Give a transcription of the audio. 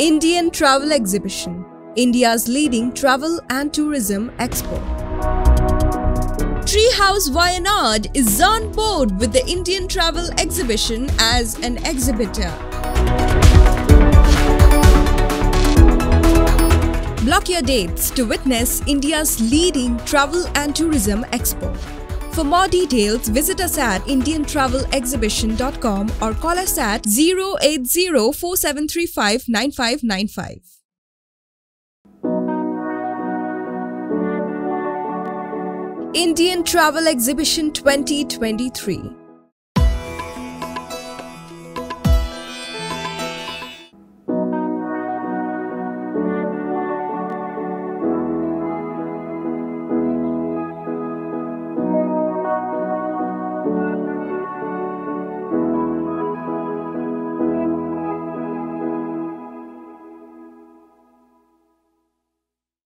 Indian Travel Exhibition, India's leading travel and tourism expo. Treehouse Wayanad is on board with the Indian Travel Exhibition as an exhibitor. Block your dates to witness India's leading travel and tourism expo. For more details, visit us at indiantravelexhibition.com or call us at 080 4735 9595. Indian Travel Exhibition 2023